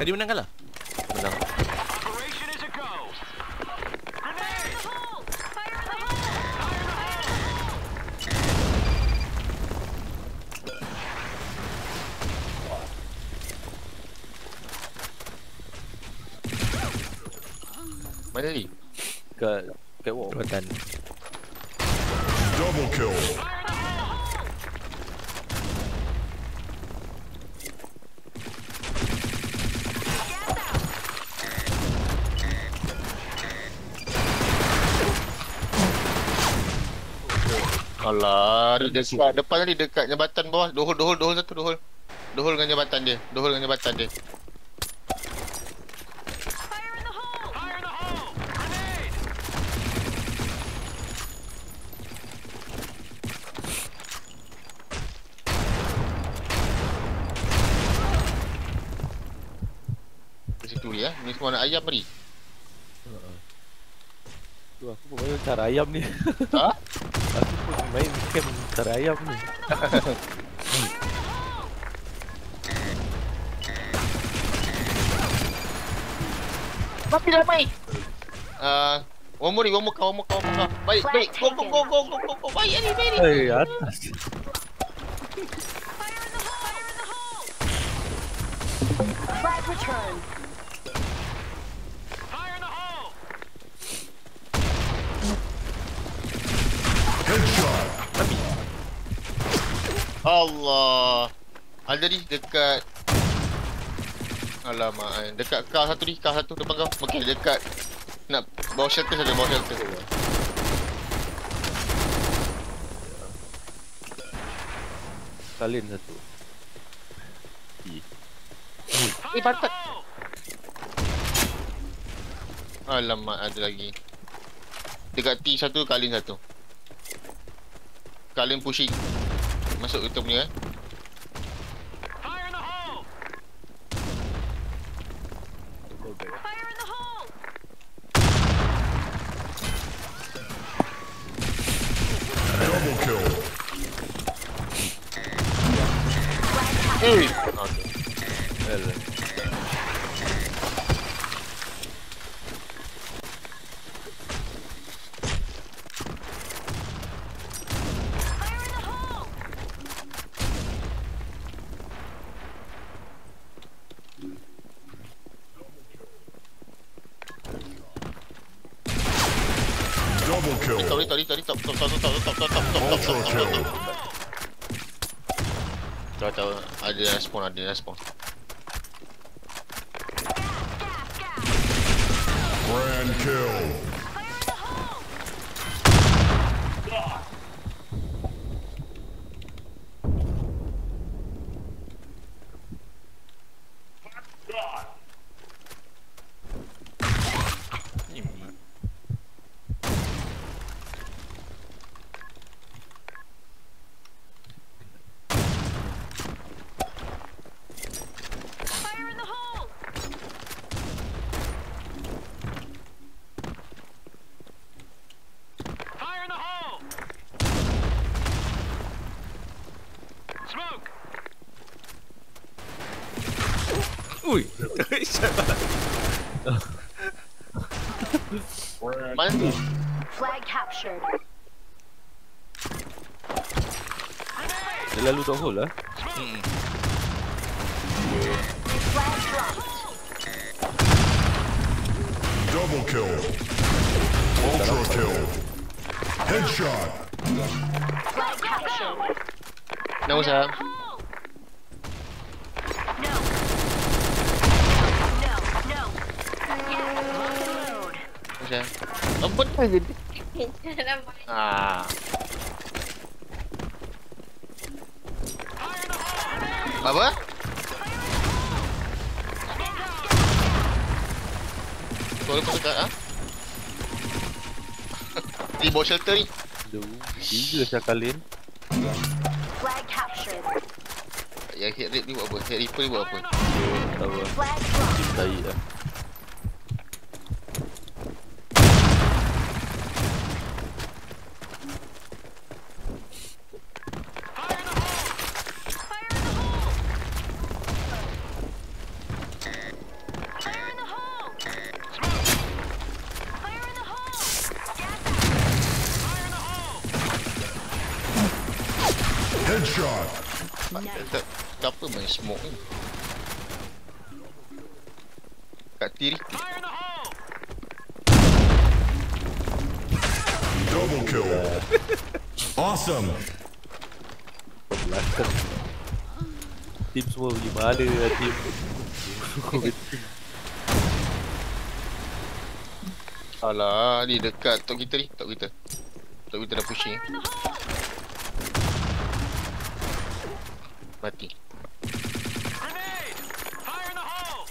Tadi lah. menang. Kalah? Menang Mana ni? Kat kat wall? Double kill. Alah, dia dekat depan tadi dekat jambatan bawah. Dohol, dohol, dohol satu dohol. Dohol dengan jambatan dia. Dohol dengan jambatan dia. Fire in the hole! Grenade! Di situ ya. Ni semua anak ayam tadi. Tu aku pun cara ayam ni. Ha? mày kem trai ông nè bắt đi đâu mày à gua mua đi gua mua cao mua cao mua cao bay bay go go go go go go baik, đi baik. đi ơi anh Fire in the hole! Fire in the hole! Frag return! Allah. Ada ni dekat Alamak eh. Dekat car satu ni, car satu depan kau. Okey, dekat nak bawa shelter saja, bawa shelter saja. Salin satu. Eh, pantat. Alamak, ada lagi. Dekat T satu, Kalin satu. Kalin pushing. Masuk kita punya eh. kill. Listo, listo, listo, listo. Stop, stop, stop, stop, stop, stop, stop, Ultra stop, stop, kill. Right, I, I didn't spawn, I didn't spawn. Grand kill. Ui. Mandi. Flag captured. Selalu tak hole ah. Double kill. Ultra kill. Headshot. Nah, usah. Usah. Apa tu? Ah. Apa? Kau dekat ah? Di bawah shelter ni. Aduh, gila saya Kalin. Flag captured. Yang hit rate ni buat apa? Hit reaper ni buat apa? Dia tahu lah. Flag dropped. Tai lah. Headshot. Tak, tak apa main smoke ni. Kat hole! Double kill. Awesome. Belakang. Tim semua pergi mana lah tim. Alah, ni dekat tok kita ni, tok kita. Tok kita dah pushing. Fire in the hole. Mati. Grenade! Fire in the hole!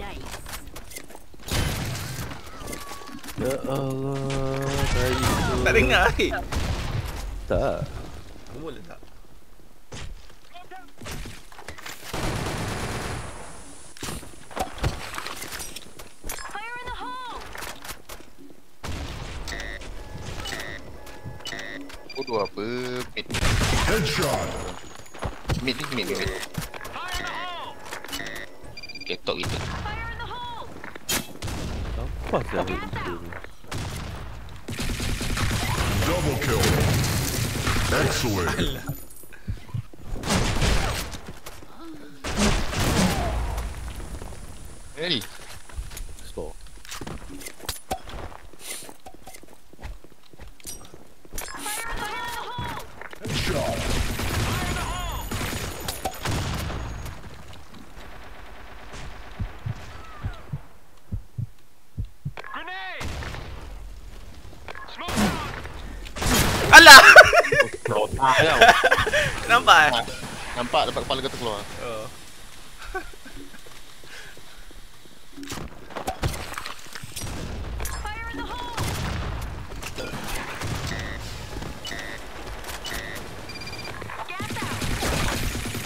Nice. ya Allah. Baik. Tak dengar eh. Tak. Mula tak. Fire in the hole. Bodoh apa? Mid. Headshot. Mid ni, mid ni, mid. Fire in the hole! Okay, tok kita. Dia ni. Double kill. Excellent. Ready? Score. Headshot. Grenade! Smoke out! Alah. Ah, kau. Nampak eh? Nampak dapat kepala kata keluar. Oh. Fire in the hole. Gas out.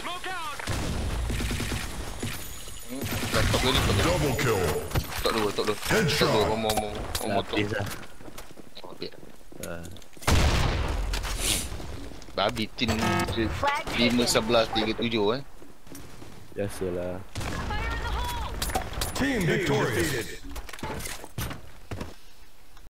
Smoke out! Hmm, kat tok dua ni, tok dua. Double kill. Tok dua, tok dua. Tok Headshot. dua, tok. Habis lah. Oh, biar. Ah. Babi tin Flag 5, taken. 11, 3, 7 eh. Biasalah. Team victorious.